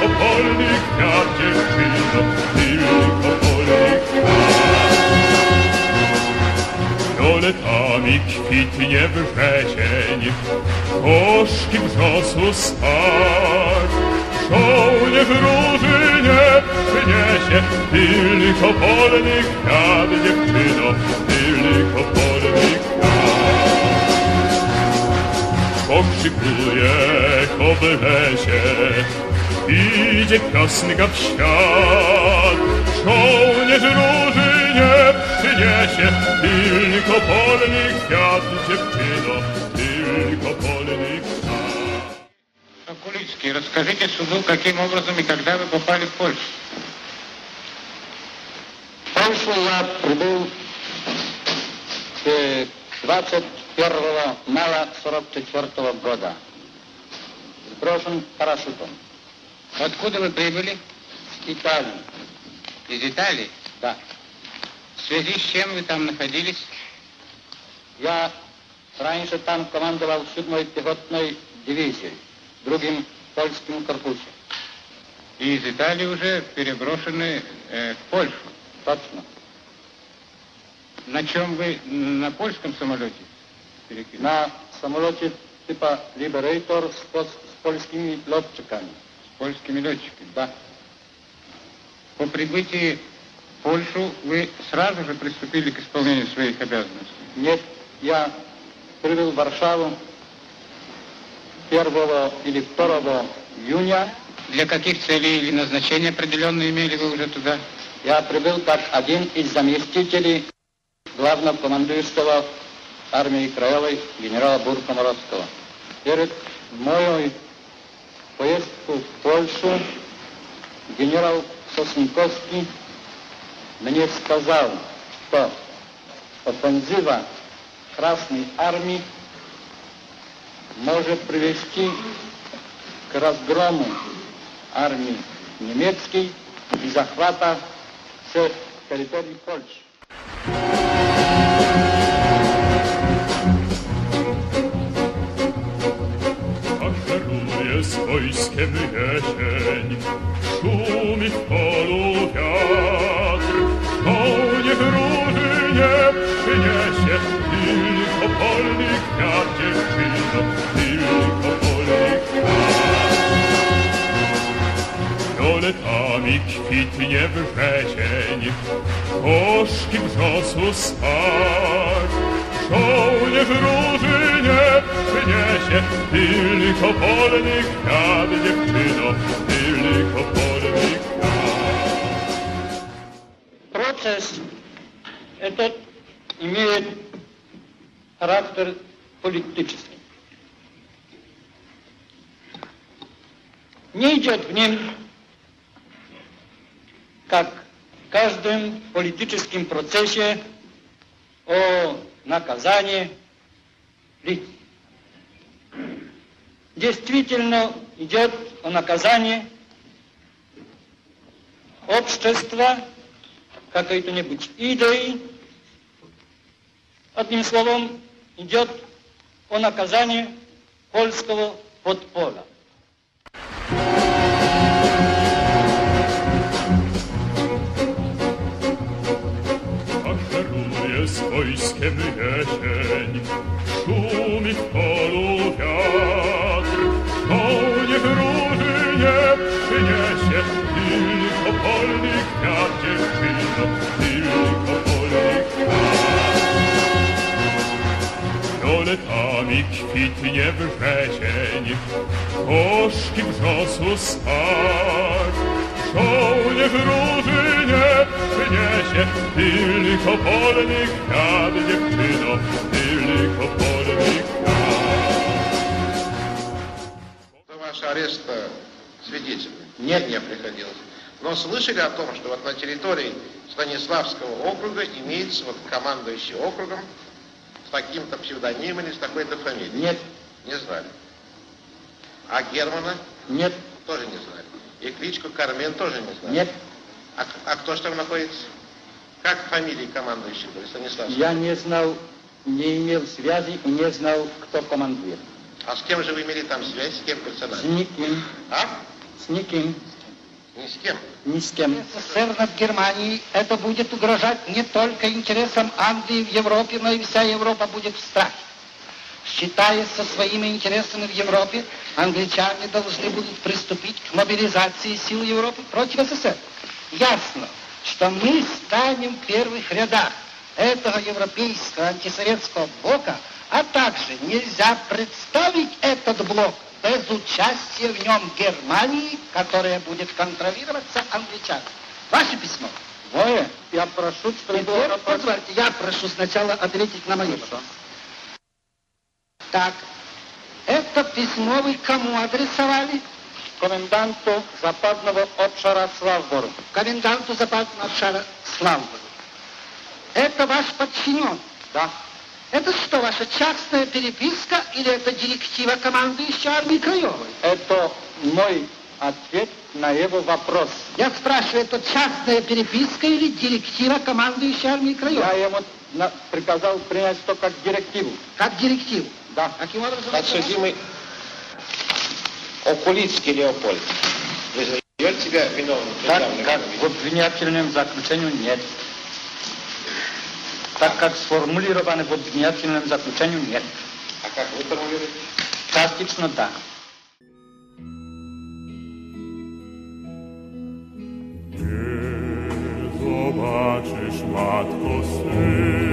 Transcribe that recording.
tylko polny kwiat dziewczyno, tylko polny kwiat. Fioletami kwitnie wrzesień, koszki wrzosu stać. Żołnierz róży nie przyniesie, tylko polny kwiat, dziewczyno, tylko polny kwiat. Pokrzykuje koblesie, piosnka w świat. Żołnierz róży nie przyniesie, tylko polny kwiat, dziewczyno, tylko polny kwiat. Окулицкий, расскажите суду, каким образом и когда вы попали в Польшу. В Польшу я прибыл э, 21 мая 44 года. Сброшен парашютом. Откуда вы прибыли? С Италии. Из Италии? Да. В связи с чем вы там находились? Я раньше там командовал 7-й пехотной дивизией, другим польским корпусе. И из Италии уже переброшены э, в Польшу. Точно. На чем вы? На польском самолете? перекинули? На самолете типа Liberator с, с польскими летчиками. Польскими летчиками. Да. По прибытии в Польшу вы сразу же приступили к исполнению своих обязанностей. Нет, я прибыл в Варшаву 1 или 2 июня. Для каких целей или назначений определенно имели вы уже туда? Я прибыл как один из заместителей главного командующего армии Краевой генерала Буркоморовского. Перед моей поездку Польшу генерал Сосниковский мне сказал, что офензива Красной Армии может привести к разгрому армии немецкой и захвата всех территорий Польши. Wojskiem jesień, szumi w polu wiatr. Konie wróży nie przyniesie, tylko polny kwiat, dziewczyno, tylko polny. Fioletami kwitnie wrzesień, koszki wrzosu spać. Żołnierz róży nie przyniesie, tylko polny kwiat, dziewczyno, tylko polny kwiat. Процесс этот имеет характер политический. Не идет в нем, как в каждом политическом процессе, о наказании лиц. Действительно идет о наказании общества, какой-то-нибудь идеи. Одним словом, идет о наказании польского подпола. Maszeruje wojskiem jesień, szumi w polu wiatr. Konie wróży nie przyniesie, tylko polny kwiat, dziewczyno, tylko polny kwiat. Fioletami kwitnie wrzesień, koszki wrzosu spać. Żołnierz róży nie przyniesie, tylko polny kwiat, До вашего ареста свидетелем? Нет. Не приходилось. Но слышали о том, что вот на территории Станиславского округа имеется вот командующий округом с таким-то псевдонимом или с такой-то фамилией? Нет, Не знали. А Германа нет, тоже не знали. И кличку Кармен тоже не знали. нет. А, а кто же там находится? Как фамилия командующего были, Станислав? Я не знал, не имел связи и не знал, кто командир. А с кем же вы имели там связь, с кем С персонально? никем, А? с никем, Ни с кем. ни с кем. СССР над Германией, это будет угрожать не только интересам Англии в Европе, но и вся Европа будет в страхе. Считаясь со своими интересами в Европе, англичане должны будут приступить к мобилизации сил Европы против СССР. Ясно, что мы станем в первых рядах этого европейского антисоветского блока, а также нельзя представить этот блок без участия в нем Германии, которая будет контролироваться англичанами. Ваше письмо. Мое, я прошу, было Теперь позвольте, я прошу сначала ответить на мои вопросы. Так, это письмо вы кому адресовали? коменданту западного обшара Славбору. Коменданту западного обшара Славбору. Это ваш подчинен? Да. Это что, ваша частная переписка или это директива командующей армии Краевой? Это мой ответ на его вопрос. Я спрашиваю, это частная переписка или директива командующей армии Краевой? Я ему на- приказал принять то как директиву. Как директиву? Да. Каким образом? Подсудимый Окулицкий Леопольд. Признаете себя виновным? Так как в обвинительном заключении нет. Так как сформулировано в обвинительном заключении нет. А как вы формулируете? Частично да. Ty zobaczysz, matko, syn.